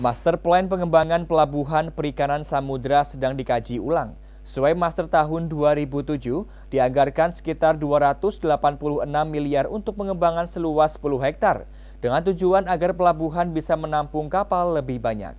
Master Plan pengembangan pelabuhan perikanan samudra sedang dikaji ulang. Sesuai master tahun 2007, dianggarkan sekitar 286 miliar untuk pengembangan seluas 10 hektar, dengan tujuan agar pelabuhan bisa menampung kapal lebih banyak.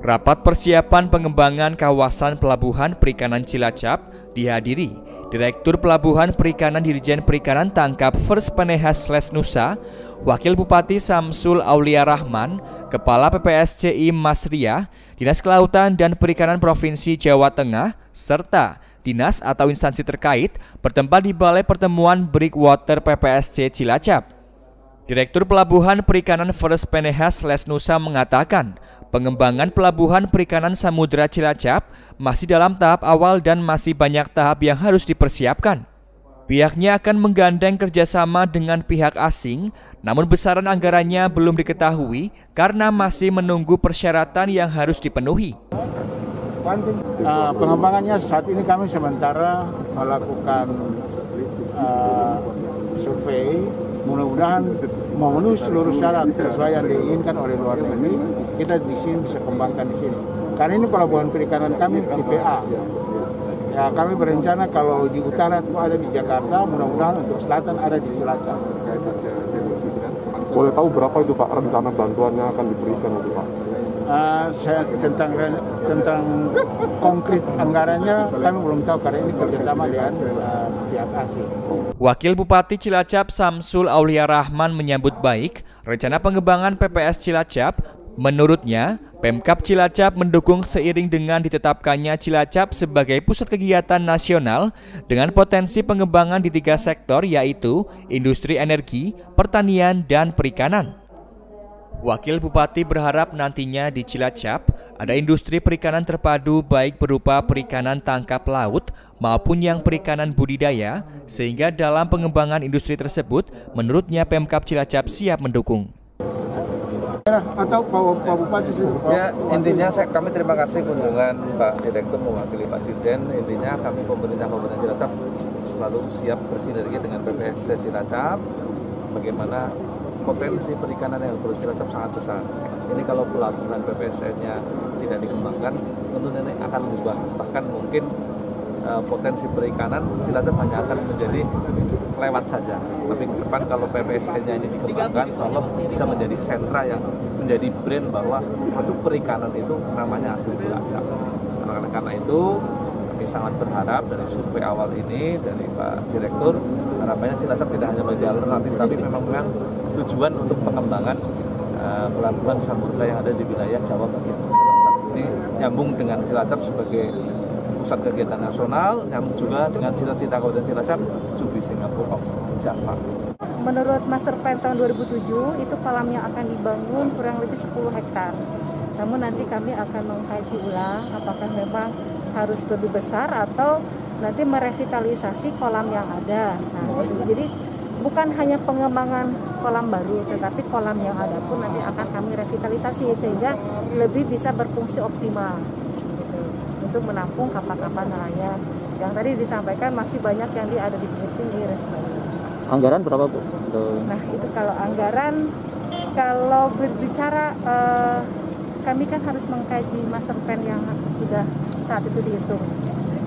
Rapat persiapan pengembangan kawasan pelabuhan perikanan Cilacap dihadiri Direktur Pelabuhan Perikanan Dirjen Perikanan Tangkap First Penehas Lesnusa, Wakil Bupati Samsul Aulia Rahman, Kepala PPSCI Masria, Dinas Kelautan dan Perikanan Provinsi Jawa Tengah, serta dinas atau instansi terkait bertempat di Balai Pertemuan Breakwater PPSC Cilacap. Direktur Pelabuhan Perikanan First Penehas Lesnusa mengatakan, Pengembangan pelabuhan perikanan Samudra Cilacap masih dalam tahap awal dan masih banyak tahap yang harus dipersiapkan. Pihaknya akan menggandeng kerjasama dengan pihak asing, namun besaran anggarannya belum diketahui karena masih menunggu persyaratan yang harus dipenuhi. Uh, pengembangannya saat ini kami sementara melakukan uh, survei mudah-mudahan memenuhi seluruh syarat sesuai yang diinginkan oleh luar negeri kita di sini bisa kembangkan di sini. Karena ini pelabuhan perikanan kami tipe A. Ya kami berencana kalau di utara itu ada di Jakarta mudah-mudahan untuk selatan ada di Cilacap. Boleh tahu berapa itu Pak rencana bantuannya akan diberikan itu Pak? Uh, saya tentang tentang konkret anggarannya kami belum tahu karena ini kerjasama dengan uh, Wakil Bupati Cilacap Samsul Aulia Rahman menyambut baik rencana pengembangan PPS Cilacap. Menurutnya, Pemkap Cilacap mendukung seiring dengan ditetapkannya Cilacap sebagai pusat kegiatan nasional dengan potensi pengembangan di tiga sektor yaitu industri energi, pertanian, dan perikanan. Wakil Bupati berharap nantinya di Cilacap ada industri perikanan terpadu baik berupa perikanan tangkap laut maupun yang perikanan budidaya sehingga dalam pengembangan industri tersebut menurutnya Pemkap Cilacap siap mendukung. Atau Pak, Bupati sih? Ya intinya saya, kami terima kasih kunjungan Pak Direktur mewakili Pak Dirjen. Intinya kami pemerintah Kabupaten Cilacap selalu siap bersinergi dengan PPSC Cilacap. Bagaimana potensi perikanan yang perlu Cilacap sangat besar. Ini kalau pelabuhan PPSN-nya tidak dikembangkan, tentu ini akan berubah. Bahkan mungkin uh, potensi perikanan Cilacap hanya akan menjadi lewat saja. Tapi ke depan kalau PPSN-nya ini dikembangkan, Allah bisa menjadi sentra yang menjadi brand bahwa produk perikanan itu namanya asli Cilacap. Karena, karena itu kami sangat berharap dari survei awal ini dari Pak Direktur harapannya Cilacap tidak hanya menjadi alternatif tapi memang memang tujuan untuk pengembangan uh, pelabuhan samudra yang ada di wilayah Jawa bagian selatan. Ini nyambung dengan Cilacap sebagai pusat kegiatan nasional, nyambung juga dengan cita-cita Kabupaten Cilacap, Jubi Singapura of Java. Menurut Master Plan tahun 2007, itu kolam yang akan dibangun kurang lebih 10 hektar. Namun nanti kami akan mengkaji ulang apakah memang harus lebih besar atau nanti merevitalisasi kolam yang ada. Nah, jadi bukan hanya pengembangan kolam baru, tetapi kolam yang ada pun nanti akan kami revitalisasi sehingga lebih bisa berfungsi optimal untuk menampung kapal-kapal nelayan. Yang tadi disampaikan masih banyak yang di ada di pinggir dan sebagainya. Anggaran berapa bu? Nah itu kalau anggaran, kalau berbicara eh, kami kan harus mengkaji master plan yang sudah saat itu dihitung.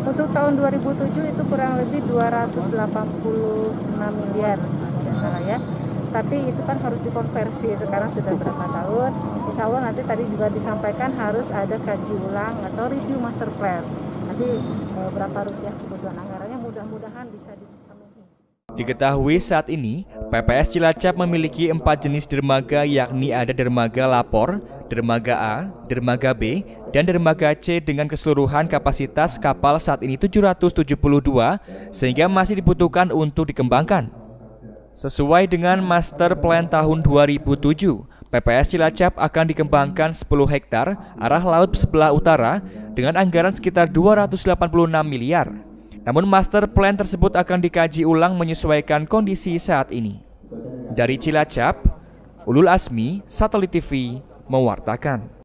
Untuk tahun 2007 itu kurang lebih 286 miliar, tidak salah ya. Tapi itu kan harus dikonversi, sekarang sudah berapa tahun. Insya Allah nanti tadi juga disampaikan harus ada kaji ulang atau review master plan. Nanti e, berapa rupiah kebutuhan anggarannya mudah-mudahan bisa dipenuhi. Diketahui saat ini, PPS Cilacap memiliki empat jenis dermaga yakni ada dermaga lapor, dermaga A, dermaga B, dan dermaga C dengan keseluruhan kapasitas kapal saat ini 772 sehingga masih dibutuhkan untuk dikembangkan. Sesuai dengan Master Plan tahun 2007, PPS Cilacap akan dikembangkan 10 hektar arah laut sebelah utara dengan anggaran sekitar 286 miliar. Namun master plan tersebut akan dikaji ulang menyesuaikan kondisi saat ini. Dari Cilacap, Ulul Asmi, Satelit TV, mewartakan.